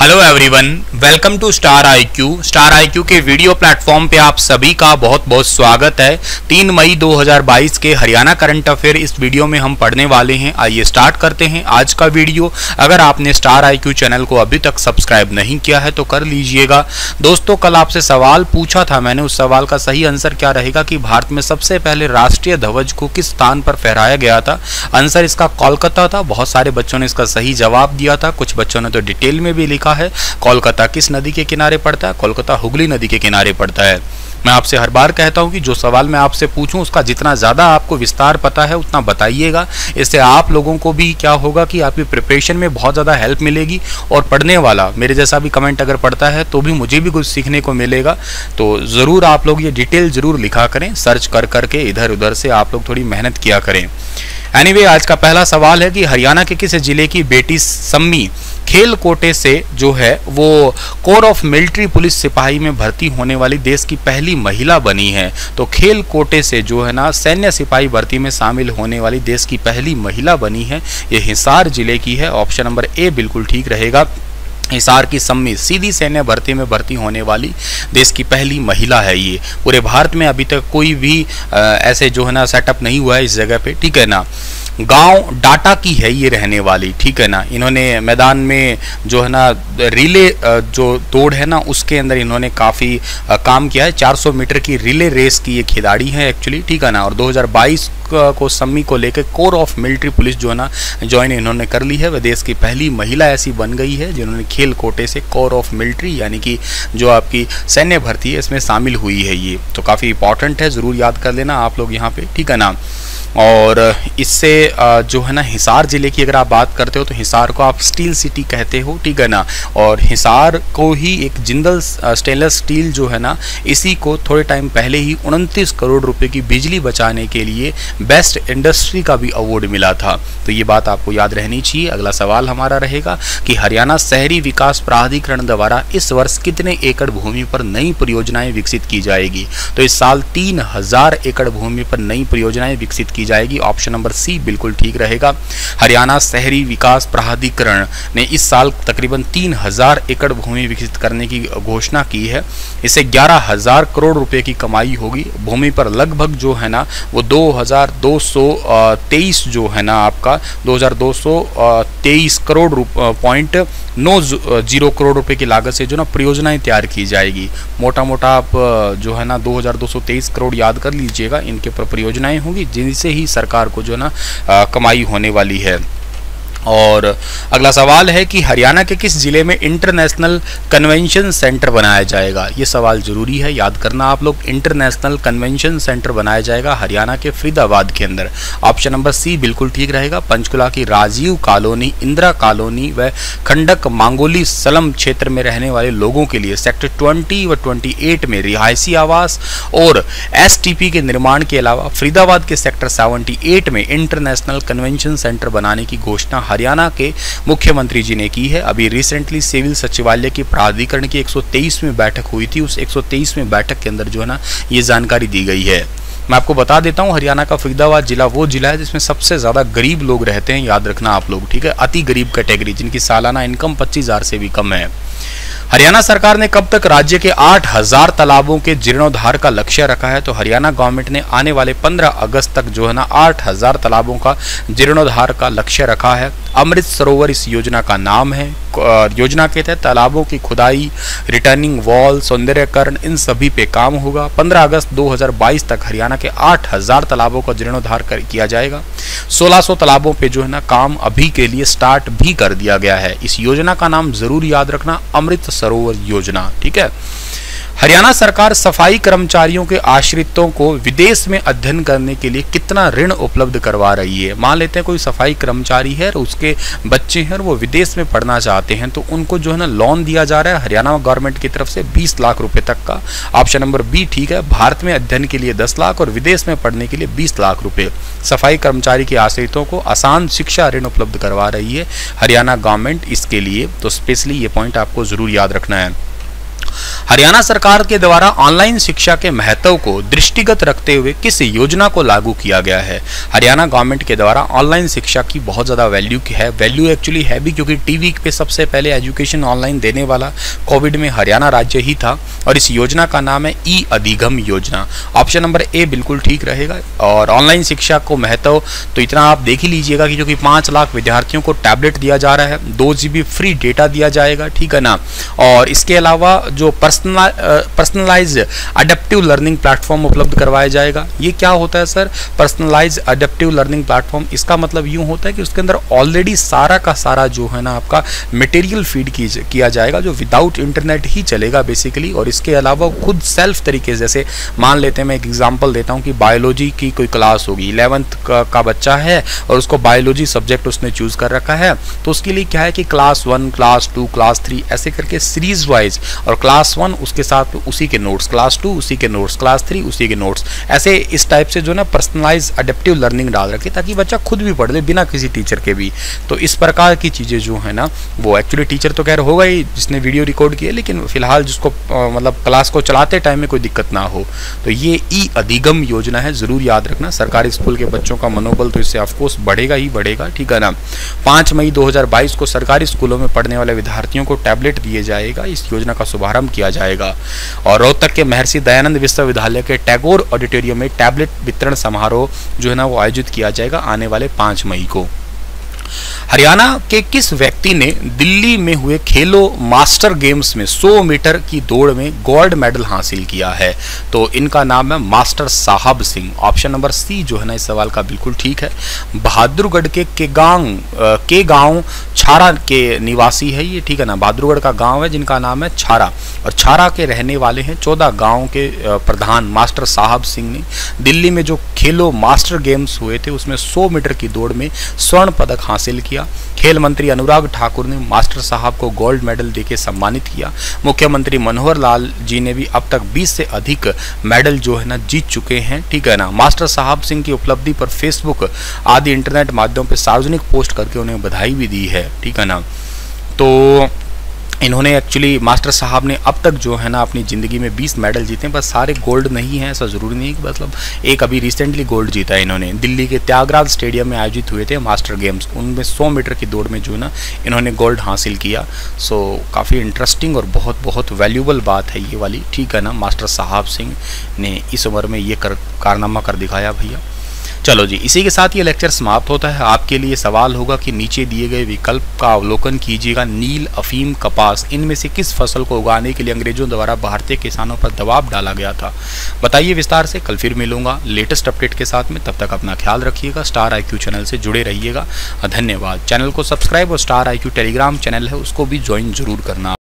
Hello everyone welcome to star IQ star IQ के video platform पे आप सभी का बहुत बहुत स्वागत है। 3 मई 2022 के हरियाणा करंट अफेयर इस वीडियो में हम पढ़ने वाले हैं। आइए स्टार्ट करते हैं आज का वीडियो अगर आपने स्टार आईक्यू चैनल को अभी तक सब्सक्राइब नहीं किया है तो कर लीजिएगा। दोस्तों, कल आपसे सवाल पूछा था मैंने। उस सवाल का सही आंसर क्या रहेगा कि भारत में सबसे पहले राष्ट्रीय ध्वज को किस स्थान पर फहराया गया था? आंसर इसका कोलकाता था। बहुत सारे बच्चों ने इसका सही जवाब दिया था। कुछ बच्चों ने तो डिटेल में भी लिखा लिखा है, कोलकाता किस नदी के किनारे पड़ता है, कोलकाता हुगली नदी के किनारे पड़ता है। मैं आपसे हर बार कहता हूँ कि जो सवाल मैं आपसे पूछूँ, उसका जितना ज़्यादा आपको विस्तार पता है, उतना बताइएगा। इससे आप लोगों को भी क्या होगा कि आपकी प्रिपरेशन में बहुत ज़्यादा हेल्प मिलेगी। और पढ़ने वाला, मेरे जैसा भी कमेंट अगर पढ़ता है तो भी मुझे भी कुछ सीखने को मिलेगा। तो ज़रूर आप लोग ये डिटेल ज़रूर लिखा करें सर्च कर करके इधर उधर से आप लोग थोड़ी मेहनत किया करें। एनीवे anyway, आज का पहला सवाल है कि हरियाणा के किस ज़िले की बेटी सम्मी खेल कोटे से जो है वो कोर ऑफ़ मिलिट्री पुलिस सिपाही में भर्ती होने वाली देश की पहली महिला बनी है। तो खेल कोटे से जो है ना सैन्य सिपाही भर्ती में शामिल होने वाली देश की पहली महिला बनी है। ये हिसार ज़िले की है। ऑप्शन नंबर ए बिल्कुल ठीक रहेगा। हिसार की सम्मी सीधी सैन्य भर्ती में भर्ती होने वाली देश की पहली महिला है ये। पूरे भारत में अभी तक कोई भी ऐसे जो है ना सेटअप नहीं हुआ है इस जगह पे, ठीक है ना? गाँव डाटा की है ये रहने वाली, ठीक है ना? इन्होंने मैदान में जो है ना, रिले जो दौड़ है ना, उसके अंदर इन्होंने काफ़ी काम किया है। 400 मीटर की रिले रेस की ये खिलाड़ी है एक्चुअली ठीक है ना? और 2022 को सम्मी को लेकर कोर ऑफ़ मिलिट्री पुलिस जो है ना, ज्वाइन इन्होंने कर ली है। वह देश की पहली महिला ऐसी बन गई है, जिन्होंने खेल कोटे से कोर ऑफ़ मिलिट्री, यानी कि जो आपकी सैन्य भर्ती है, इसमें शामिल हुई है ये। तो काफ़ी इंपॉर्टेंट है, ज़रूर याद कर लेना आप लोग यहाँ पे, ठीक है ना? और इससे जो है ना, हिसार ज़िले की अगर आप बात करते हो तो हिसार को आप स्टील सिटी कहते हो ठीक है ना और हिसार को ही एक जिंदल स्टेनलेस स्टील जो है ना, इसी को थोड़े टाइम पहले ही उनतीस करोड़ रुपए की बिजली बचाने के लिए बेस्ट इंडस्ट्री का भी अवार्ड मिला था। तो ये बात आपको याद रहनी चाहिए। अगला सवाल हमारा रहेगा कि हरियाणा शहरी विकास प्राधिकरण द्वारा इस वर्ष कितने एकड़ भूमि पर नई परियोजनाएँ विकसित की जाएगी? तो इस साल तीन हज़ार एकड़ भूमि पर नई परियोजनाएँ विकसित की जाएगी। ऑप्शन नंबर सी बिल्कुल ठीक रहेगा। हरियाणा शहरी विकास प्राधिकरण ने इस साल तकरीबन तीन हज़ार एकड़ भूमि विकसित करने की घोषणा की है। इसे ग्यारह हज़ार करोड़ रुपए की कमाई होगी। भूमि पर लगभग जो है ना, वो दो हज़ार दो सौ तेईस जो है ना आपका, दो हज़ार दो सौ तेईस करोड़ पॉइंट नौ ज़ीरो करोड़ रुपए की लागत से जो ना परियोजनाएँ तैयार की जाएगी। मोटा मोटा आप जो है ना 2223 करोड़ याद कर लीजिएगा। इनके ऊपर परियोजनाएँ होंगी, जिनसे ही सरकार को जो है ना कमाई होने वाली है। और अगला सवाल है कि हरियाणा के किस ज़िले में इंटरनेशनल कन्वेंशन सेंटर बनाया जाएगा? ये सवाल ज़रूरी है, याद करना आप लोग, इंटरनेशनल कन्वेंशन सेंटर बनाया जाएगा हरियाणा के फरीदाबाद के अंदर। ऑप्शन नंबर सी बिल्कुल ठीक रहेगा, पंचकुला की राजीव कॉलोनी, इंदिरा कॉलोनी व खंडक मांगोली सलम क्षेत्र में रहने वाले लोगों के लिए सेक्टर ट्वेंटी व ट्वेंटी में रिहायशी आवास और एसटीपी के निर्माण के अलावा फरीदाबाद के सेक्टर सेवेंटी में इंटरनेशनल कन्वेंशन सेंटर बनाने की घोषणा हरियाणा के मुख्यमंत्री जी ने की है। अभी रिसेंटली सिविल सचिवालय की प्राधिकरण की 123वीं बैठक हुई थी। उस 123वीं बैठक के अंदर जो है ना, ये जानकारी दी गई है। मैं आपको बता देता हूँ, हरियाणा का फरीदाबाद जिला वो जिला है जिसमें सबसे ज़्यादा गरीब लोग रहते हैं, याद रखना आप लोग, ठीक है? अति गरीब कैटेगरी, जिनकी सालाना इनकम पच्चीस हज़ार से भी कम है। हरियाणा सरकार ने कब तक राज्य के 8000 तालाबों के जीर्णोद्धार का लक्ष्य रखा है? तो हरियाणा गवर्नमेंट ने आने वाले 15 अगस्त तक जो है ना 8000 तालाबों का जीर्णोद्धार का लक्ष्य रखा है। अमृत सरोवर इस योजना का नाम है। योजना के तहत तालाबों की खुदाई रिटर्निंग वॉल सौंदर्यकरण, इन सभी पे काम होगा। 15 अगस्त 2022 तक हरियाणा के 8000 तालाबों का जीर्णोद्धार किया जाएगा। 1600 तालाबों पे जो है ना, काम अभी के लिए स्टार्ट भी कर दिया गया है। इस योजना का नाम ज़रूर याद रखना, अमृत सरोवर योजना, ठीक है? हरियाणा सरकार सफ़ाई कर्मचारियों के आश्रितों को विदेश में अध्ययन करने के लिए कितना ऋण उपलब्ध करवा रही है? मान लेते हैं कोई सफ़ाई कर्मचारी है और उसके बच्चे हैं और वो विदेश में पढ़ना चाहते हैं तो उनको जो है ना लोन दिया जा रहा है हरियाणा गवर्नमेंट की तरफ़ से बीस लाख रुपए तक का। ऑप्शन नंबर बी ठीक है, भारत में अध्ययन के लिए दस लाख और विदेश में पढ़ने के लिए बीस लाख रुपये सफ़ाई कर्मचारी के आश्रितों को आसान शिक्षा ऋण उपलब्ध करवा रही है हरियाणा गवर्नमेंट इसके लिए। तो स्पेशली ये पॉइंट आपको ज़रूर याद रखना है। हरियाणा सरकार के द्वारा ऑनलाइन शिक्षा के महत्व को दृष्टिगत रखते हुए किस योजना को लागू किया गया है? हरियाणा गवर्नमेंट के द्वारा ऑनलाइन शिक्षा की बहुत ज़्यादा वैल्यू की है। वैल्यू एक्चुअली है भी, क्योंकि टीवी पे सबसे पहले एजुकेशन ऑनलाइन देने वाला कोविड में हरियाणा राज्य ही था, और इस योजना का नाम है ई अधिगम योजना। ऑप्शन नंबर ए बिल्कुल ठीक रहेगा, और ऑनलाइन शिक्षा को महत्व तो इतना आप देख ही लीजिएगा कि जो कि पाँच लाख विद्यार्थियों को टैबलेट दिया जा रहा है, दो जी फ्री डेटा दिया जाएगा, ठीक है ना? और इसके अलावा जो पर्सनलाइज अडेप्टिव लर्निंग प्लेटफॉर्म उपलब्ध करवाया जाएगा। ये क्या होता है sir personalise adaptive learning platform इसका मतलब यूँ होता है कि उसके अंदर ऑलरेडी सारा का सारा जो है ना आपका मटेरियल फ़ीड किया जाएगा जो विदाउट इंटरनेट ही चलेगा बेसिकली और इसके अलावा खुद सेल्फ तरीके जैसे मान लेते हैं मैं एक एग्ज़ाम्पल देता हूँ कि बायोलॉजी की कोई क्लास होगी इलेवंथ का, का बच्चा है और उसको बायोलॉजी सब्जेक्ट उसने चूज़ कर रखा है तो उसके लिए क्या है कि class one class two class three ऐसे करके सीरीज़ वाइज और क्लास वन उसके साथ उसी के नोट्स क्लास टू उसी के नोट्स क्लास थ्री उसी के नोट्स ऐसे इस टाइप से जो ना पर्सनलाइज अडेप्टिव लर्निंग डाल रखे ताकि बच्चा खुद भी पढ़ ले, बिना किसी टीचर के भी। तो इस प्रकार की चीज़ें जो है ना, वो एक्चुअली टीचर तो रहे होगा ही, जिसने वीडियो रिकॉर्ड किया, लेकिन फ़िलहाल जिसको मतलब क्लास को चलाते टाइम में कोई दिक्कत ना हो। तो ये ई अधिगम योजना है, ज़रूर याद रखना। सरकारी स्कूल के बच्चों का मनोबल तो इससे ऑफकोर्स बढ़ेगा ही बढ़ेगा, ठीक है ना? पाँच मई दो हज़ार बाईस को सरकारी स्कूलों में पढ़ने वाले विद्यार्थियों को टैबलेट दिए जाएगा। इस योजना का शुभारंभ किया जाएगा। और रोहतक के महर्षि दयानंद विश्वविद्यालय के टैगोर ऑडिटोरियम में टैबलेट वितरण समारोह जो है ना वो आयोजित किया जाएगा आने वाले पाँच मई को। हरियाणा के किस व्यक्ति ने दिल्ली में हुए खेलो मास्टर गेम्स में 100 मीटर की दौड़ में गोल्ड मेडल हासिल किया है? तो इनका नाम है मास्टर साहब सिंह। ऑप्शन नंबर सी जो है ना, इस सवाल का बिल्कुल ठीक है। बहादुरगढ़ के केगांग के गाँव छारा के निवासी है ये, ठीक है ना? बहादुरगढ़ का गाँव है, जिनका नाम है छारा। और छारा के रहने वाले हैं चौदह गाँव के प्रधान मास्टर साहब सिंह ने। दिल्ली में जो खेलो मास्टर गेम्स हुए थे, उसमें सौ मीटर की दौड़ में स्वर्ण पदक हासिल किया। खेल मंत्री अनुराग ठाकुर ने मास्टर साहब को गोल्ड मेडल देके सम्मानित किया। मुख्यमंत्री मनोहर लाल जी ने भी अब तक 20 से अधिक मेडल जो है ना जीत चुके हैं। ठीक है ना? मास्टर साहब सिंह की उपलब्धि पर फेसबुक आदि इंटरनेट माध्यम पर सार्वजनिक पोस्ट करके उन्हें बधाई भी दी है। ठीक है ना? तो इन्होंने एक्चुअली मास्टर साहब ने अब तक जो है ना अपनी ज़िंदगी में 20 मेडल जीते हैं, बस सारे गोल्ड नहीं हैं, ऐसा ज़रूरी नहीं कि मतलब एक अभी रिसेंटली गोल्ड जीता है इन्होंने। दिल्ली के त्यागराज स्टेडियम में आयोजित हुए थे मास्टर गेम्स, उनमें 100 मीटर की दौड़ में जो है ना इन्होंने गोल्ड हासिल किया। सो काफ़ी इंटरेस्टिंग और बहुत बहुत वैल्यूबल बात है ये वाली। ठीक है ना, मास्टर साहब सिंह ने इस उम्र में ये कर, कारनामा कर दिखाया भैया। चलो जी, इसी के साथ ये लेक्चर समाप्त होता है। आपके लिए सवाल होगा कि नीचे दिए गए विकल्प का अवलोकन कीजिएगा। नील अफीम कपास, इनमें से किस फ़सल को उगाने के लिए अंग्रेज़ों द्वारा भारतीय किसानों पर दबाव डाला गया था? बताइए विस्तार से, कल फिर मिलूँगा। लेटेस्ट अपडेट के साथ में, तब तक अपना ख्याल रखिएगा। स्टार आईक्यू चैनल से जुड़े रहिएगा। धन्यवाद। चैनल को सब्सक्राइब और स्टार आईक्यू टेलीग्राम चैनल है, उसको भी ज्वाइन ज़रूर करना।